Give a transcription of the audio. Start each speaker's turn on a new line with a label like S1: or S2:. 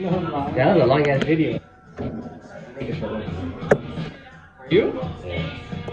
S1: That was a long ass video.
S2: You?
S1: Yeah.